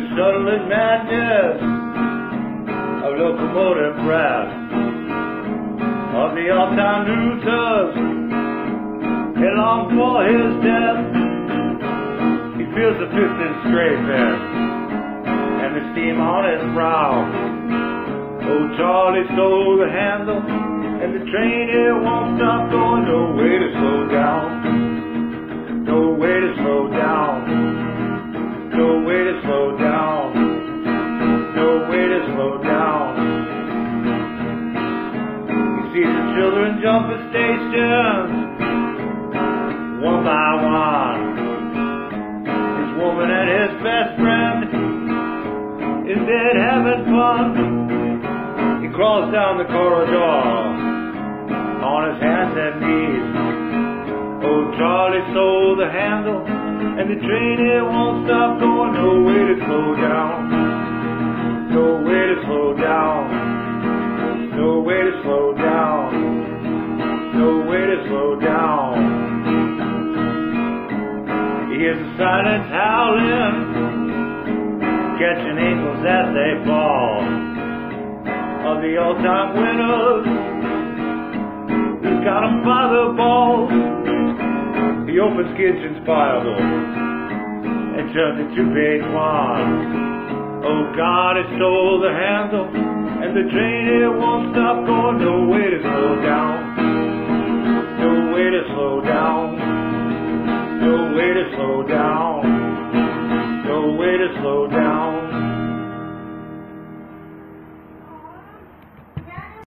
shuttling madness of locomotive brass. Of the rooters he longs for his death. He feels the piston scraping and the steam on his brow. Oh Charlie stole the handle and the train here won't stop going. No way to slow down. No way to slow down. No way to slow down slow down you see the children jump at stations one by one. This woman and his best friend is dead having fun. He crawls down the corridor on his hands and knees. Oh Charlie stole the handle and the train it won't stop going. No way to slow no way to slow down. He hears the silence howling catching angels as they fall. Of the all-time winners he's got them by the balls? He opens kitchen's door and turns it to page one oh God it stole the handle and the train it won't stop slow down. No way to slow down